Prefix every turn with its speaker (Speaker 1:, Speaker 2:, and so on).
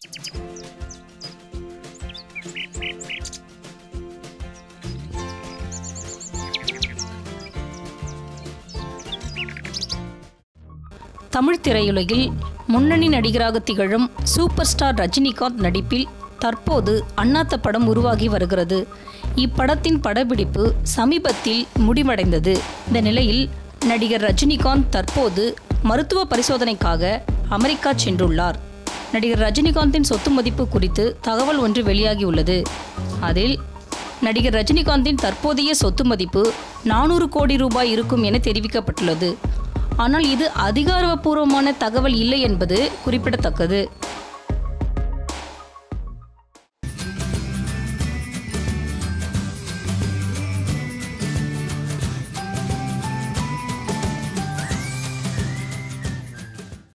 Speaker 1: தமிழ் திரையுலகில் முன்னணி நடிகராக திகழும் சூப்பர் ஸ்டார் ரஜினிகாந்த் நடிப்பில் தற்போது அண்ணாத்த படம் உருவாகி வருகிறது. இப்படத்தின் படப்பிடிப்பு சமீபத்தில் முடிவடைந்தது. இந்த நிலையில் நடிகர் ரஜினிகாந்த் தற்போது மருத்துவ பரிசோதனைக்காக அமெரிக்கா சென்றுள்ளார். நடிகர் ரஜினிகாந்தின் சொத்து மதிப்பு குறித்து தகவல் ஒன்று வெளியாகியுள்ளது. அதில் நடிகர் ரஜினிகாந்தின் தற்போதைய சொத்து மதிப்பு நானூறு கோடி ரூபாய் இருக்கும் என தெரிவிக்கப்பட்டுள்ளது. ஆனால் இது அதிகாரப்பூர்வமான தகவல் இல்லை என்பது குறிப்பிடத்தக்கது.